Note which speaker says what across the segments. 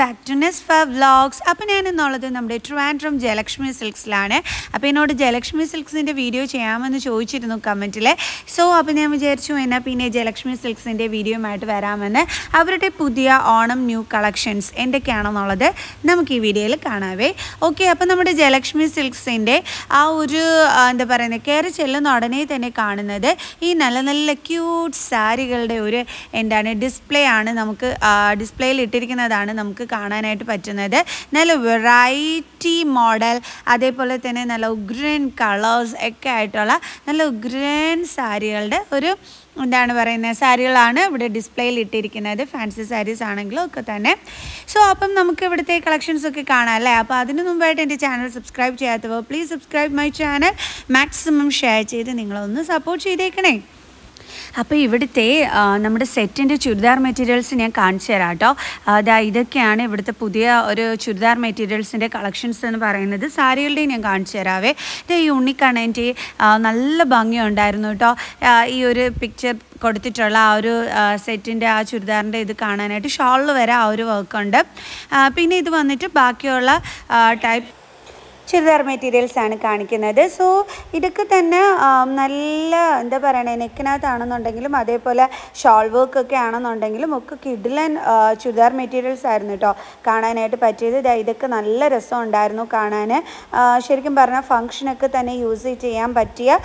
Speaker 1: Back to നെസ്ഫ vlogs. അപ്പോൾ ഞാൻ എന്നുള്ളത് നമ്മുടെ ട്രിവാൻഡ്രം ജലക്ഷ്മി സിൽക്സിലാണ്. അപ്പോൾ എന്നോട് ജലക്ഷ്മി സിൽക്സിന്റെ വീഡിയോ ചെയ്യാമെന്ന് ചോദിച്ചിരുന്നു കമന്റിൽ സോ അപ്പോൾ ഞാൻ വിചാരിച്ചു എന്നാൽ പിന്നെ ജലക്ഷ്മി സിൽക്സിന്റെ വീഡിയോയുമായിട്ട് വരാമെന്ന്. അവരുടെ പുതിയ ഓണം ന്യൂ കളക്ഷൻസ് എന്തൊക്കെയാണെന്നുള്ളത് നമുക്ക് ഈ വീഡിയോയിൽ കാണാവേ. ഓക്കെ അപ്പോൾ നമ്മുടെ ജലക്ഷ്മി സിൽക്സിന്റെ ആ ഒരു എന്താ പറയുന്നത് കയറി ചെല്ലുന്ന ഉടനെ തന്നെ കാണുന്നത് ഈ നല്ല നല്ല ക്യൂട്ട് സാരികളുടെ ഒരു എന്താണ് ഡിസ്പ്ലേ ആണ് നമുക്ക് ഡിസ്പ്ലേയിൽ ഇട്ടിരിക്കുന്നതാണ് നമുക്ക് കാണാനായിട്ട് പറ്റുന്നത്. നല്ല വെറൈറ്റി മോഡൽ അതേപോലെ തന്നെ നല്ല ഉഗ്രൻ കളേഴ്സ് ഒക്കെ ആയിട്ടുള്ള നല്ല ഉഗ്രൻ സാരികളുടെ ഒരു എന്താണ് പറയുന്നത് സാരികളാണ് ഇവിടെ ഡിസ്പ്ലേയിൽ ഇട്ടിരിക്കുന്നത്. ഫാൻസി സാരീസ് ആണെങ്കിലും ഒക്കെ തന്നെ. സോ അപ്പം നമുക്ക് ഇവിടുത്തെ കളക്ഷൻസ് ഒക്കെ കാണാം അല്ലേ? അപ്പോൾ അതിന് മുമ്പായിട്ട് എന്റെ ചാനൽ സബ്സ്ക്രൈബ് ചെയ്യാത്തവർ please subscribe my channel maximum share ചെയ്ത് നിങ്ങളൊന്ന് സപ്പോർട്ട് ചെയ്തേക്കണേ. അപ്പോൾ ഇവിടുത്തെ നമ്മുടെ സെറ്റിന്റെ ചുരിദാർ മെറ്റീരിയൽസ് ഞാൻ കാണിച്ചു തരാം കേട്ടോ. അതാ ഇതൊക്കെയാണ് ഇവിടുത്തെ പുതിയ ഒരു ചുരിദാർ മെറ്റീരിയൽസിന്റെ കളക്ഷൻസ് എന്ന് പറയുന്നത്. സാരികളുടെയും ഞാൻ കാണിച്ചു തരാവേ. ഇത് ഈ ഉണ്ണിക്കണ്ണന്റെ നല്ല ഭംഗിയുണ്ടായിരുന്നു കേട്ടോ. ഈ ഒരു പിക്ചർ കൊടുത്തിട്ടുള്ള ആ ഒരു സെറ്റിന്റെ ആ ചുരിദാറിന്റെ ഇത് കാണാനായിട്ട് ഷോളിൽ വരെ ആ ഒരു വർക്കുണ്ട് പിന്നെ ഇത് വന്നിട്ട് ബാക്കിയുള്ള ടൈപ്പ് ചുരിദാർ മെറ്റീരിയൽസ് ആണ് കാണിക്കുന്നത്. സോ ഇതൊക്കെ തന്നെ നല്ല എന്താ പറയണേ നെക്കിനകത്താണെന്നുണ്ടെങ്കിലും അതേപോലെ ഷോൾ വർക്ക് ഒക്കെ ആണെന്നുണ്ടെങ്കിലും ഒക്കെ കിഡിലൻ ചുരിദാർ മെറ്റീരിയൽസ് ആയിരുന്നു കേട്ടോ കാണാനായിട്ട് പറ്റിയത്. ഇതൊക്കെ നല്ല രസം ഉണ്ടായിരുന്നു കാണാൻ ശരിക്കും പറഞ്ഞാൽ ഫംഗ്ഷനൊക്കെ തന്നെ യൂസ് ചെയ്യാൻ പറ്റിയ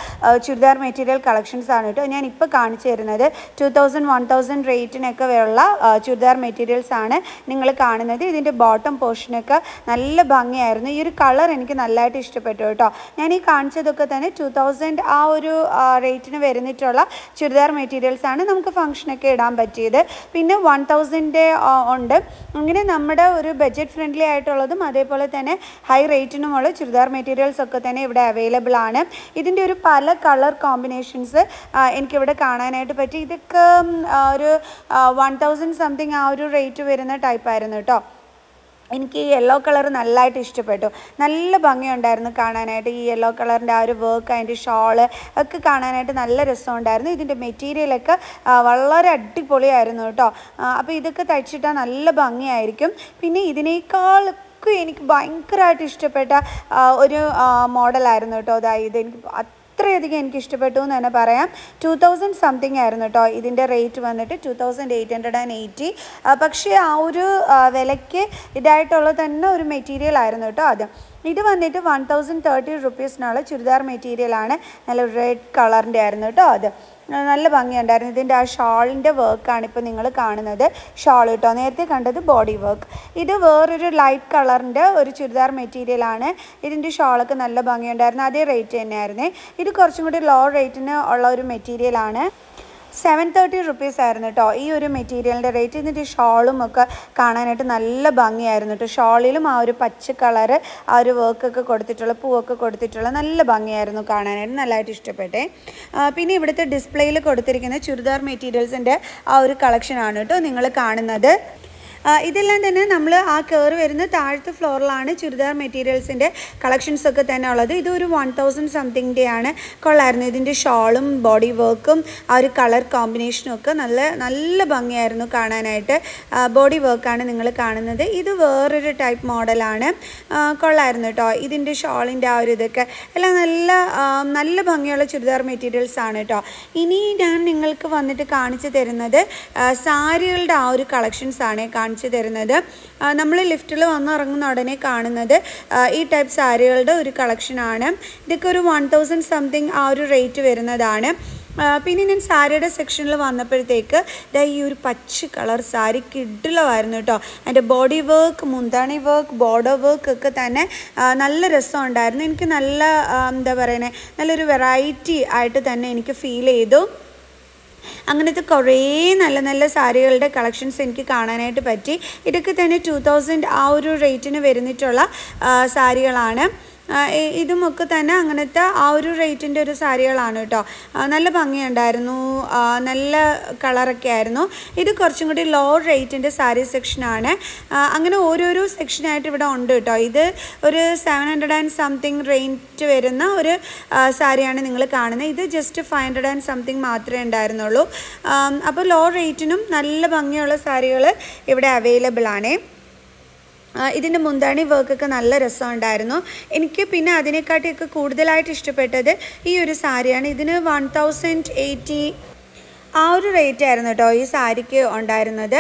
Speaker 1: ചുരിദാർ മെറ്റീരിയൽ കളക്ഷൻസ് ആണ് കേട്ടോ ഞാൻ ഇപ്പോൾ കാണിച്ചു തരുന്നത്. ടു തൗസൻഡ് വൺ തൗസൻഡ് റേറ്റിനൊക്കെ ഉള്ള ചുരിദാർ മെറ്റീരിയൽസ് ആണ് നിങ്ങൾ കാണുന്നത്. ഇതിന്റെ ബോട്ടം പോർഷനൊക്കെ നല്ല ഭംഗിയായിരുന്നു. ഈ ഒരു കളർ എനിക്ക് നല്ലതായിട്ട് ഇഷ്ടപ്പെട്ടു കേട്ടോ. ഞാൻ ഈ കാണിച്ചതൊക്കെ തന്നെ ടു തൗസൻഡ് ആ ഒരു റേറ്റിന് വരുന്നിട്ടുള്ള ചുരിദാർ മെറ്റീരിയൽസ് ആണ് നമുക്ക് ഫംഗ്ഷനൊക്കെ ഇടാൻ പറ്റിയത്. പിന്നെ വൺ തൗസൻഡ് ഉണ്ട്. അങ്ങനെ നമ്മുടെ ഒരു ബഡ്ജറ്റ് ഫ്രണ്ട്ലി ആയിട്ടുള്ളതും അതേപോലെ തന്നെ ഹൈ റേറ്റിനുമുള്ള ചുരിദാർ മെറ്റീരിയൽസ് ഒക്കെ തന്നെ ഇവിടെ അവൈലബിൾ ആണ്. ഇതിന്റെ ഒരു പല കളർ കോമ്പിനേഷൻസ് എനിക്കിവിടെ കാണാനായിട്ട് പറ്റി. ഇതൊക്കെ ഒരു വൺ തൗസൻഡ് സംതിങ് ആ ഒരു റേറ്റ് വരുന്ന ടൈപ്പായിരുന്നു കേട്ടോ. എനിക്ക് ഈ യെല്ലോ കളർ നല്ലതായിട്ട് ഇഷ്ടപ്പെട്ടു. നല്ല ഭംഗിയുണ്ടായിരുന്നു കാണാനായിട്ട്. ഈ യെല്ലോ കളറിന്റെ ആ ഒരു വർക്ക് അതിന്റെ ഷോൾ ഒക്കെ കാണാനായിട്ട് നല്ല രസമുണ്ടായിരുന്നു. ഇതിന്റെ മെറ്റീരിയലൊക്കെ വളരെ അടിപൊളിയായിരുന്നു കേട്ടോ. അപ്പോൾ ഇതൊക്കെ തയ്ച്ചിട്ടാൽ നല്ല ഭംഗിയായിരിക്കും. പിന്നെ ഇതിനേക്കാൾ എനിക്ക് ഭയങ്കരമായിട്ട് ഇഷ്ടപ്പെട്ട ഒരു മോഡലായിരുന്നു കേട്ടോ. അതായത് എനിക്ക് അത്രയധികം എനിക്ക് ഇഷ്ടപ്പെട്ടു എന്ന് തന്നെ പറയാം. ടു തൗസൻഡ് സംതിങ് ആയിരുന്നു കേട്ടോ ഇതിന്റെ റേറ്റ് വന്നിട്ട് two thousand eight hundred and eighty പക്ഷേ ആ ഒരു വിലയ്ക്ക് ഇതായിട്ടുള്ള തന്നെ ഒരു മെറ്റീരിയൽ ആയിരുന്നു കേട്ടോ അത്. ഇത് വന്നിട്ട് വൺ തൗസൻഡ് തേർട്ടി റുപ്പീസിനുള്ള ചുരിദാർ മെറ്റീരിയലാണ്. നല്ല റെഡ് കളറിന്റെ ആയിരുന്നു കേട്ടോ അത്. നല്ല ഭംഗിയുണ്ടായിരുന്നു. ഇതിന്റെ ആ ഷാളിന്റെ വർക്കാണ് ഇപ്പോൾ നിങ്ങൾ കാണുന്നത്. ഷാൾ കേട്ടോ. നേരത്തെ കണ്ടത് ബോഡി വർക്ക് ഇത് വേറൊരു ലൈറ്റ് കളറിന്റെ ഒരു ചുരിദാർ മെറ്റീരിയലാണ്. ഇതിന്റെ ഷാളൊക്കെ നല്ല ഭംഗിയുണ്ടായിരുന്നു. അതേ റേറ്റ് തന്നെയായിരുന്നേ. ഇത് കുറച്ചും കൂടി ലോ റേറ്റിന് ഉള്ള ഒരു മെറ്റീരിയലാണ്. സെവൻ തേർട്ടി റുപ്പീസ് ആയിരുന്നു കേട്ടോ. ഈ ഒരു മെറ്റീരിയലിന്റെ റേറ്റ് ഇതിന്റെ ഷോളും ഒക്കെ കാണാനായിട്ട് നല്ല ഭംഗിയായിരുന്നു കേട്ടോ. ഷോളിലും ആ ഒരു പച്ച കളർ ആ ഒരു വർക്കൊക്കെ കൊടുത്തിട്ടുള്ള പൂവൊക്കെ കൊടുത്തിട്ടുള്ള നല്ല ഭംഗിയായിരുന്നു കാണാനായിട്ട്. നല്ലതായിട്ട് ഇഷ്ടപ്പെട്ടേ. പിന്നെ ഇവിടുത്തെ ഡിസ്പ്ലേയിൽ കൊടുത്തിരിക്കുന്ന ചുരിദാർ മെറ്റീരിയൽസിന്റെ ആ ഒരു കളക്ഷനാണ് കേട്ടോ നിങ്ങൾ കാണുന്നത്. ഇതെല്ലാം തന്നെ നമ്മൾ ആ കയറ് വരുന്ന താഴത്തെ ഫ്ലോറിലാണ് ചുരിദാർ മെറ്റീരിയൽസിന്റെ കളക്ഷൻസ് ഒക്കെ തന്നെ ഉള്ളത്. ഇതൊരു വൺ തൗസൻഡ് സംതിങ്ങിന്റെ ആണ്. കൊള്ളായിരുന്നു. ഇതിന്റെ ഷോളും ബോഡി വർക്കും ആ ഒരു കളർ കോമ്പിനേഷനും ഒക്കെ നല്ല നല്ല ഭംഗിയായിരുന്നു കാണാനായിട്ട്. ബോഡി വർക്കാണ് നിങ്ങൾ കാണുന്നത്. ഇത് വേറൊരു ടൈപ്പ് മോഡലാണ് കൊള്ളായിരുന്നു കേട്ടോ ഇതിന്റെ ഷോളിന്റെ ആ ഒരു ഇതൊക്കെ എല്ലാം നല്ല നല്ല ഭംഗിയുള്ള ചുരിദാർ മെറ്റീരിയൽസ് ആണ് കേട്ടോ ഇനി ഞാൻ നിങ്ങൾക്ക് വന്നിട്ട് കാണിച്ചു തരുന്നത് സാരികളുടെ ആ ഒരു കളക്ഷൻസ് ആണ്. കാണിച്ചു തരുന്നത്. നമ്മൾ ലിഫ്റ്റിൽ വന്നിറങ്ങുന്ന ഉടനെ കാണുന്നത് ഈ ടൈപ്പ് സാരികളുടെ ഒരു കളക്ഷനാണ് ഇതൊക്കെ ഒരു വൺ തൗസൻഡ് സംതിങ് ആ ഒരു റേറ്റ് വരുന്നതാണ്. പിന്നെ ഞാൻ സാരിയുടെ സെക്ഷനിൽ വന്നപ്പോഴത്തേക്ക് ദാ ഈ ഒരു പച്ച കളർ സാരി കിഡിലമായിരുന്നു കേട്ടോ. അതിന്റെ ബോഡി വർക്ക് മുന്താണി വർക്ക് ബോർഡർ വർക്ക് ഒക്കെ തന്നെ നല്ല രസമുണ്ടായിരുന്നു. എനിക്ക് നല്ല എന്താ പറയുന്നത് നല്ലൊരു വെറൈറ്റി ആയിട്ട് തന്നെ എനിക്ക് ഫീൽ ചെയ്തു. അങ്ങനത്തെ കുറേ നല്ല നല്ല സാരികളുടെ കളക്ഷൻസ് എനിക്ക് കാണാനായിട്ട് പറ്റി. ഇതൊക്കെ തന്നെ ടു തൗസൻഡ് ആ ഒരു റേറ്റിന് വരുന്നിട്ടുള്ള സാരികളാണ്. ഇതുമൊക്കെ തന്നെ അങ്ങനത്തെ ആ ഒരു റേറ്റിന്റെ ഒരു സാരികളാണ് കേട്ടോ. നല്ല ഭംഗിയുണ്ടായിരുന്നു. നല്ല കളറൊക്കെ ആയിരുന്നു. ഇത് കുറച്ചും കൂടി ലോ റേറ്റിന്റെ സാരി സെക്ഷനാണ് അങ്ങനെ ഓരോരോ സെക്ഷനായിട്ട് ഇവിടെ ഉണ്ട് കേട്ടോ. ഇത് ഒരു seven hundred and something rate വരുന്ന ഒരു സാരിയാണ് നിങ്ങൾ കാണുന്നത്. ഇത് just five hundred and something മാത്രമേ ഉണ്ടായിരുന്നുള്ളൂ. അപ്പോൾ ലോ റേറ്റിനും നല്ല ഭംഗിയുള്ള സാരികൾ ഇവിടെ അവൈലബിൾ ആണേ. ഇതിന്റെ മുന്താണി വർക്കൊക്കെ നല്ല രസമുണ്ടായിരുന്നു. എനിക്ക് പിന്നെ അതിനെക്കാട്ടിയൊക്കെ കൂടുതലായിട്ട് ഇഷ്ടപ്പെട്ടത് ഈ ഒരു സാരിയാണ്. ഇതിന് വൺ തൗസൻഡ് എയ്റ്റി ആ ഒരു റേറ്റ് ആയിരുന്നു കേട്ടോ ഈ സാരിക്ക് ഉണ്ടായിരുന്നത്.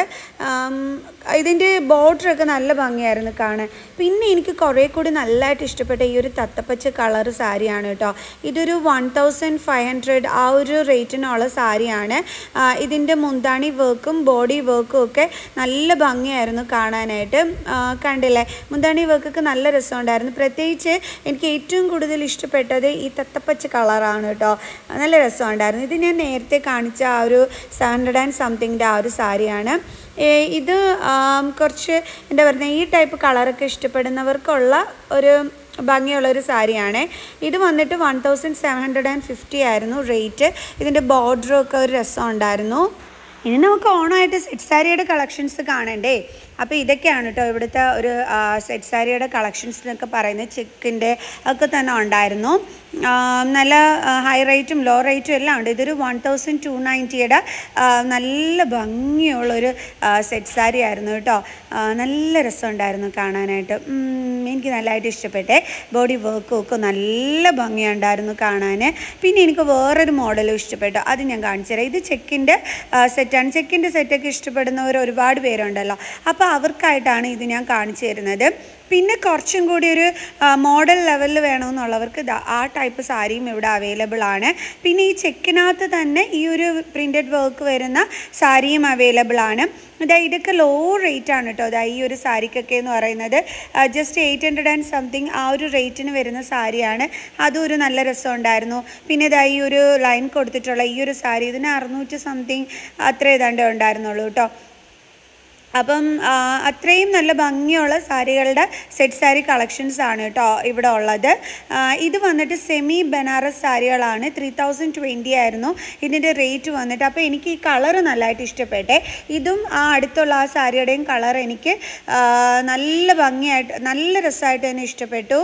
Speaker 1: ഇതിന്റെ ബോർഡറൊക്കെ നല്ല ഭംഗിയായിരുന്നു കാണാൻ. പിന്നെ എനിക്ക് കുറേ കൂടി നല്ലതായിട്ട് ഇഷ്ടപ്പെട്ട ഈ ഒരു തത്തപ്പച്ച കളർ സാരിയാണ് കേട്ടോ. ഇതൊരു വൺ തൗസൻഡ് ഫൈവ് ഹൺഡ്രഡ് ആ ഒരു റേറ്റിനുള്ള സാരിയാണ്. ഇതിന്റെ മുന്താണി വർക്കും ബോഡി വർക്കും ഒക്കെ നല്ല ഭംഗിയായിരുന്നു കാണാനായിട്ട്. കണ്ടില്ലേ? മുന്താണി വർക്കൊക്കെ നല്ല രസമുണ്ടായിരുന്നു. പ്രത്യേകിച്ച് എനിക്ക് ഏറ്റവും കൂടുതൽ ഇഷ്ടപ്പെട്ടത് ഈ തത്തപ്പച്ച കളറാണ് കേട്ടോ. നല്ല രസമുണ്ടായിരുന്നു. ഇത് ഞാൻ നേരത്തെ കാണിച്ച ആ ഒരു സെവൻ ഹൺഡ്രഡ് ആൻഡ് സംതിങ്ങിന്റെ ആ ഒരു സാരിയാണ്. ഇത് കുറച്ച് എന്താ പറയുക ഈ ടൈപ്പ് കളറൊക്കെ ഇഷ്ടപ്പെടുന്നവർക്കുള്ള ഒരു ഭംഗിയുള്ള ഒരു സാരിയാണ്. ഇത് വന്നിട്ട് one thousand seven hundred and fifty ആയിരുന്നു റേറ്റ് ഇതിന്റെ ബോർഡറൊക്കെ ഒരു രസം ഉണ്ടായിരുന്നു ഇനി നമുക്ക് ഓണമായിട്ട് സെറ്റ് സാരിയുടെ കളക്ഷൻസ് കാണണ്ടേ? അപ്പോൾ ഇതൊക്കെയാണ് കേട്ടോ ഇവിടുത്തെ ഒരു സെറ്റ് സാരിയുടെ കളക്ഷൻസ് എന്നൊക്കെ പറയുന്നത് ചെക്കിന്റെ ഒക്കെ തന്നെ ഉണ്ടായിരുന്നു. നല്ല ഹൈ റേറ്റും ലോ റേറ്റും എല്ലാം ഉണ്ട്. ഇതൊരു വൺ തൗസൻഡ് ടു നയന്റിയുടെ നല്ല ഭംഗിയുള്ളൊരു സെറ്റ് സാരി ആയിരുന്നു കേട്ടോ നല്ല രസമുണ്ടായിരുന്നു കാണാനായിട്ട്. എനിക്ക് നല്ലതായിട്ട് ഇഷ്ടപ്പെട്ടെ. ബോഡി വർക്കും ഒക്കെ നല്ല ഭംഗിയുണ്ടായിരുന്നു കാണാൻ പിന്നെ എനിക്ക് വേറൊരു മോഡലും ഇഷ്ടപ്പെട്ടു. അത് ഞാൻ കാണിച്ചു തരാം. ഇത് ചെക്കിന്റെ സെറ്റാണ് ചെക്കിന്റെ സെറ്റൊക്കെ ഇഷ്ടപ്പെടുന്നവർ ഒരുപാട് പേരുണ്ടല്ലോ. അപ്പോൾ അവർക്കായിട്ടാണ് ഇത് ഞാൻ കാണിച്ചു തരുന്നത്. പിന്നെ കുറച്ചും കൂടി ഒരു മോഡൽ ലെവലിൽ വേണമെന്നുള്ളവർക്ക് ആ ടൈപ്പ് സാരിയും ഇവിടെ അവൈലബിൾ ആണ്. പിന്നെ ഈ ചെക്കിനകത്ത് തന്നെ ഈ ഒരു പ്രിന്റഡ് വർക്ക് വരുന്ന സാരിയും അവൈലബിൾ ആണ്. ഇതാ ഇതൊക്കെ ലോ റേറ്റ് ആണ് കേട്ടോ അതാ ഈ ഒരു സാരിക്കൊക്കെ എന്ന് പറയുന്നത് just eight hundred and something ആ ഒരു റേറ്റിന് വരുന്ന സാരിയാണ്. അതും ഒരു നല്ല രസമുണ്ടായിരുന്നു പിന്നെ ഇതാ ഈ ഒരു ലൈൻ കൊടുത്തിട്ടുള്ള ഈ ഒരു സാരി ഇതിന് അറുന്നൂറ്റി സംതിങ് അത്ര ഏതാണ്ട് ഉണ്ടായിരുന്നുള്ളൂ കേട്ടോ അപ്പം അത്രയും നല്ല ഭംഗിയുള്ള സാരികളുടെ സെറ്റ് സാരി കളക്ഷൻസ് ആണ് കേട്ടോ ഇവിടെ ഉള്ളത്. ഇത് വന്നിട്ട് സെമി ബനാറസ് സാരികളാണ്. ത്രീ തൗസൻഡ് ട്വന്റി ആയിരുന്നു ഇതിന്റെ റേറ്റ് വന്നിട്ട്. അപ്പോൾ എനിക്ക് ഈ കളർ നല്ലതായിട്ട് ഇഷ്ടപ്പെട്ടെ. ഇതും ആ അടുത്തുള്ള ആ സാരിയുടെയും കളർ എനിക്ക് നല്ല ഭംഗിയായിട്ട് നല്ല രസമായിട്ട് തന്നെ ഇഷ്ടപ്പെട്ടു.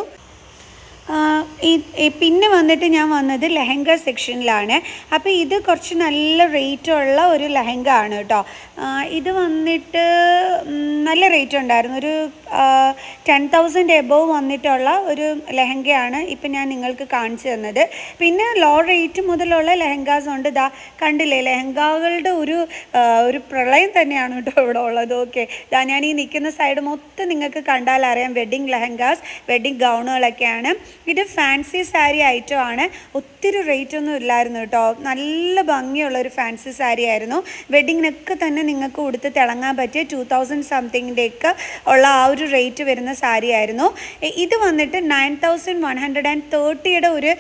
Speaker 1: പിന്നെ വന്നിട്ട് ഞാൻ വന്നത് ലെഹങ്ക സെക്ഷനിലാണ്. അപ്പോൾ ഇത് കുറച്ച് നല്ല റേറ്റുള്ള ഒരു ലെഹങ്ക ആണ് കേട്ടോ ഇത് വന്നിട്ട് നല്ല റേറ്റ് ഉണ്ടായിരുന്നു. ഒരു ടെൻ തൗസൻഡ് എബവ് വന്നിട്ടുള്ള ഒരു ലെഹങ്കയാണ് ഇപ്പം ഞാൻ നിങ്ങൾക്ക് കാണിച്ചു തന്നത്. പിന്നെ ലോ റേറ്റ് മുതലുള്ള ലെഹങ്കാസ് ഉണ്ട്. ഇതാ കണ്ടില്ലേ ലെഹങ്കകളുടെ ഒരു ഒരു പ്രളയം തന്നെയാണ് കേട്ടോ ഇവിടെ ഉള്ളത്. ഓക്കെ. ഇതാ ഞാൻ ഈ നിൽക്കുന്ന സൈഡ് മൊത്തം നിങ്ങൾക്ക് കണ്ടാൽ അറിയാം. വെഡ്ഡിങ് ലെഹങ്കാസ് വെഡ്ഡിങ് ഗൗണുകളൊക്കെയാണ് ഇത് ഫാൻസി സാരി ഐറ്റം ആണ്. ഒത്തിരി റേറ്റ് ഒന്നും ഇല്ലായിരുന്നു കേട്ടോ. നല്ല ഭംഗിയുള്ള ഒരു ഫാൻസി സാരി ആയിരുന്നു. വെഡിങ്ങിനൊക്കെ തന്നെ നിങ്ങൾക്ക് ഉടുത്ത് തിളങ്ങാൻ പറ്റിയ ടു തൗസൻഡ് സംതിങ്ങിന്റെയൊക്കെ ഉള്ള ആ ഒരു റേറ്റ് വരുന്ന സാരി ആയിരുന്നു. ഇത് വന്നിട്ട് nine thousand one hundred and തേർട്ടിയുടെ ഒരു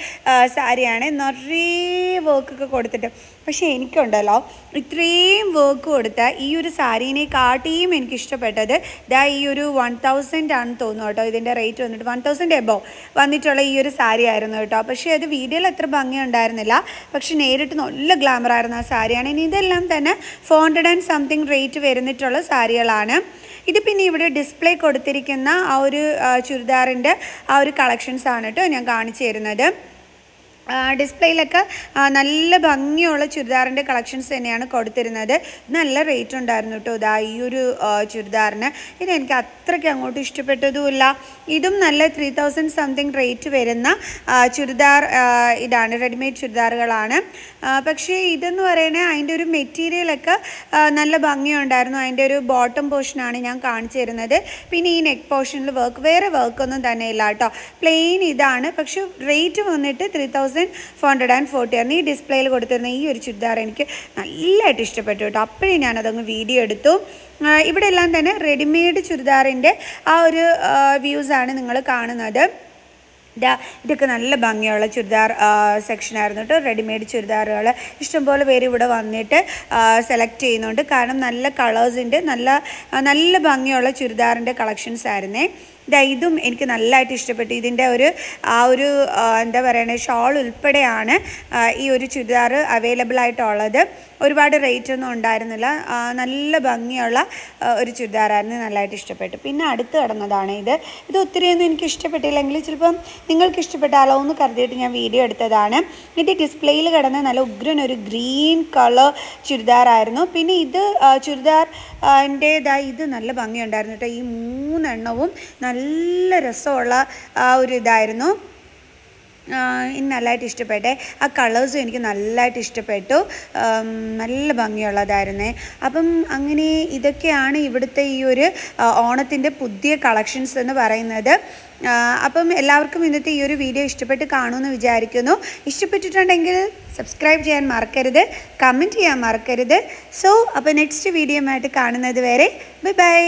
Speaker 1: സാരിയാണ് നിറയെ വർക്കൊക്കെ കൊടുത്തിട്ട്. പക്ഷേ എനിക്കുണ്ടല്ലോ ഇത്രയും വർക്ക് കൊടുത്ത ഈ ഒരു സാരീനെ കാട്ടിയും എനിക്ക് ഇഷ്ടപ്പെട്ടത് ദാ ഈ ഒരു വൺ തൗസൻഡ് ആണ് തോന്നുന്നു കേട്ടോ. ഇതിന്റെ റേറ്റ് വന്നിട്ട് വൺ തൗസൻഡ് എബോ വന്നിട്ടുള്ള ഈ ഒരു സാരി ആയിരുന്നു കേട്ടോ. പക്ഷേ അത് വീഡിയോയിൽ അത്ര ഭംഗി ഉണ്ടായിരുന്നില്ല. പക്ഷെ നേരിട്ട് നല്ല ഗ്ലാമർ ആയിരുന്നു ആ സാരിയാണ്. ഇനി ഇതെല്ലാം തന്നെ four hundred and something rate വരുന്നിട്ടുള്ള സാരികളാണ്. ഇത് പിന്നെ ഇവിടെ ഡിസ്പ്ലേ കൊടുത്തിരിക്കുന്ന ആ ഒരു ചുരിദാറിന്റെ ആ ഒരു കളക്ഷൻസാണ് കേട്ടോ ഞാൻ കാണിച്ചു തരുന്നത്. ഡിസ്പ്ലേയിലൊക്കെ നല്ല ഭംഗിയുള്ള ചുരിദാറിന്റെ കളക്ഷൻസ് തന്നെയാണ് കൊടുത്തിരുന്നത്. നല്ല റേറ്റ് ഉണ്ടായിരുന്നു കേട്ടോ ഇതാ ഈ ഒരു ചുരിദാറിന്. ഇത് എനിക്ക് അത്രയ്ക്ക് അങ്ങോട്ട് ഇഷ്ടപ്പെട്ടതുമില്ല. ഇതും നല്ല ത്രീ തൗസൻഡ് സംതിങ് റേറ്റ് വരുന്ന ചുരിദാർ ഇതാണ് റെഡിമെയ്ഡ് ചുരിദാറുകളാണ്. പക്ഷേ ഇതെന്ന് പറയുന്നത് അതിന്റെ ഒരു മെറ്റീരിയലൊക്കെ നല്ല ഭംഗിയുണ്ടായിരുന്നു. അതിന്റെ ഒരു ബോട്ടം പോർഷനാണ് ഞാൻ കാണിച്ചു തരുന്നത്. പിന്നെ ഈ നെക്ക് പോർഷനിൽ വർക്ക് വേറെ വർക്കൊന്നും തന്നെ ഇല്ല കേട്ടോ പ്ലെയിൻ ഇതാണ്. പക്ഷേ റേറ്റ് വന്നിട്ട് three thousand four hundred and forty ആയിരുന്നു ഈ ഡിസ്പ്ലേയിൽ കൊടുത്തിരുന്ന ഈ ഒരു ചുരിദാർ എനിക്ക് നല്ലതായിട്ട് ഇഷ്ടപ്പെട്ടു കേട്ടോ. അപ്പോഴേ ഞാനതങ്ങ് വീഡിയോ എടുത്തു. ഇവിടെ എല്ലാം തന്നെ റെഡിമെയ്ഡ് ചുരിദാറിന്റെ ആ ഒരു വ്യൂസാണ് നിങ്ങൾ കാണുന്നത്. ഇതാ ഇതൊക്കെ നല്ല ഭംഗിയുള്ള ചുരിദാർ സെക്ഷനായിരുന്നു കേട്ടോ. റെഡിമെയ്ഡ് ചുരിദാറുകൾ ഇഷ്ടംപോലെ പേര് ഇവിടെ വന്നിട്ട് സെലക്ട് ചെയ്യുന്നുണ്ട്. കാരണം നല്ല കളേഴ്സിന്റെ നല്ല നല്ല ഭംഗിയുള്ള ചുരിദാറിന്റെ കളക്ഷൻസ് ആയിരുന്നേ. ഇതാ ഇതും എനിക്ക് നല്ലതായിട്ട് ഇഷ്ടപ്പെട്ടു. ഇതിന്റെ ഒരു ആ ഒരു എന്താ പറയുക ഷോൾ ഉൾപ്പെടെയാണ് ഈ ഒരു ചുരിദാർ അവൈലബിൾ ആയിട്ടുള്ളത്. ഒരുപാട് റേറ്റ് ഒന്നും ഉണ്ടായിരുന്നില്ല. നല്ല ഭംഗിയുള്ള ഒരു ചുരിദാറായിരുന്നു നല്ലതായിട്ട് ഇഷ്ടപ്പെട്ടു. പിന്നെ അടുത്ത് കിടന്നതാണ് ഇത്. ഇത് ഒത്തിരിയൊന്നും എനിക്ക് ഇഷ്ടപ്പെട്ടില്ലെങ്കിൽ ചിലപ്പം നിങ്ങൾക്ക് ഇഷ്ടപ്പെട്ടാലോ എന്ന് കരുതിയിട്ട് ഞാൻ വീഡിയോ എടുത്തതാണ്. എന്റെ ഡിസ്പ്ലേയിൽ കിടന്ന നല്ല ഉഗ്രൻ ഒരു ഗ്രീൻ കളർ ചുരിദാറായിരുന്നു. പിന്നെ ഇത് ചുരിദാർ എന്റേതാ ഇത് നല്ല ഭംഗിയുണ്ടായിരുന്നു കേട്ടോ. ഈ മൂന്നെണ്ണവും നല്ല രസമുള്ള ആ ഒരു ഇതായിരുന്നു. എനിക്ക് നല്ലതായിട്ട് ഇഷ്ടപ്പെട്ടെ. ആ കളേഴ്സും എനിക്ക് നല്ലതായിട്ട് ഇഷ്ടപ്പെട്ടു. നല്ല ഭംഗിയുള്ളതായിരുന്നേ. അപ്പം അങ്ങനെ ഇതൊക്കെയാണ് ഇവിടുത്തെ ഈ ഒരു ഓണത്തിന്റെ പുതിയ കളക്ഷൻസ് എന്ന് പറയുന്നത്. അപ്പം എല്ലാവർക്കും ഇന്നത്തെ ഈ ഒരു വീഡിയോ ഇഷ്ടപ്പെട്ട് കാണുമെന്ന് വിചാരിക്കുന്നു. ഇഷ്ടപ്പെട്ടിട്ടുണ്ടെങ്കിൽ സബ്സ്ക്രൈബ് ചെയ്യാൻ മറക്കരുത് കമന്റ് ചെയ്യാൻ മറക്കരുത്. സോ അപ്പോൾ നെക്സ്റ്റ് വീഡിയോ ആയിട്ട് കാണുന്നത് വരെ ബൈ ബൈ.